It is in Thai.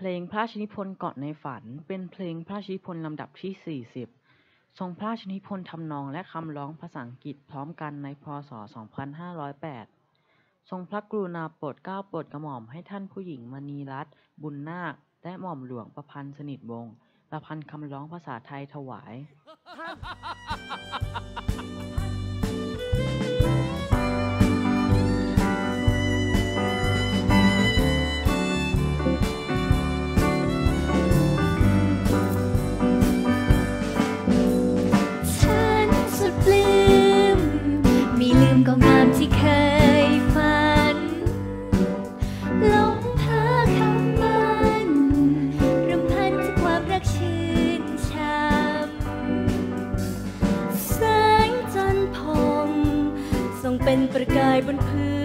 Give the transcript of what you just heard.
เพลงพระราชนิพนธ์เกาะในฝัน เป็นเพลงพระราชนิพนธ์ลำดับที่ 40 ทรงพระราชนิพนธ์ทำนองและคำร้องภาษาอังกฤษพร้อมกันในพศ 2508 ทรงพระกรุณาโปรดเกล้าโปรดกระหม่อมให้ท่านผู้หญิงมณีรัตน์บุญนาค และหม่อมหลวงประพันธ์สนิทวงศ์ประพันธ์คำร้องภาษาไทยถวาย เป็นประกายบนพื้น